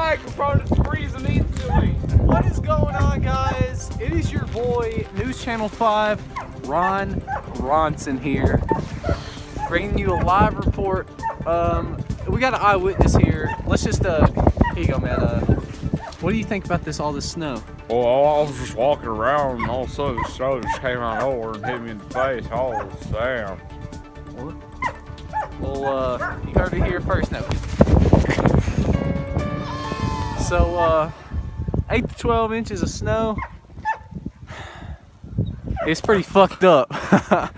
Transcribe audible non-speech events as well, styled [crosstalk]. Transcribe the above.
microphone is freezing instantly. What is going on, guys? It is your boy, News Channel 5, Ron Ronson here, bringing you a live report. Um, we got an eyewitness here. Let's just, uh, here you go, man. Uh, what do you think about this, all this snow? Well, I was just walking around, and all of a sudden, the snow just came out of nowhere and hit me in the face. Oh, damn. Well, uh, you heard it here first. Now, so, uh, 8 to 12 inches of snow. It's pretty fucked up. [laughs]